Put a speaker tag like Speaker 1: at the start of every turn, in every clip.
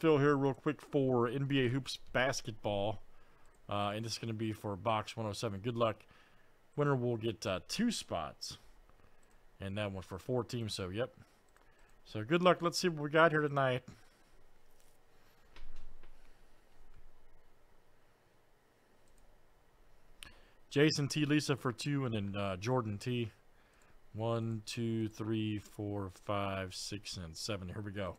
Speaker 1: fill here real quick for NBA Hoops basketball. Uh, and this is going to be for box 107. Good luck. Winner will get uh, two spots. And that one for four teams. So, yep. So, good luck. Let's see what we got here tonight. Jason T. Lisa for two, and then uh, Jordan T. One, two, three, four, five, six, and seven. Here we go.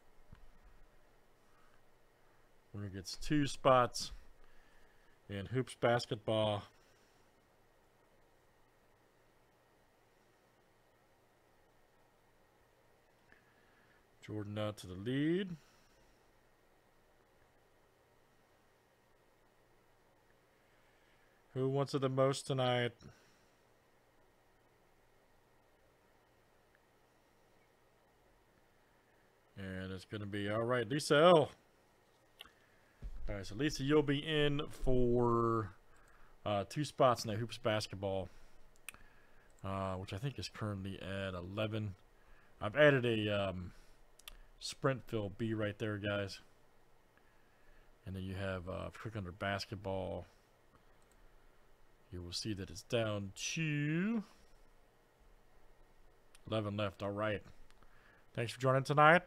Speaker 1: Winner gets two spots in hoops basketball. Jordan out to the lead. Who wants it the most tonight? And it's going to be, all right, Lisa L. All right, so Lisa, you'll be in for uh, two spots in that Hoops basketball, uh, which I think is currently at 11. I've added a um, sprint fill B right there, guys. And then you have, uh, click under basketball, you will see that it's down to 11 left. All right. Thanks for joining tonight.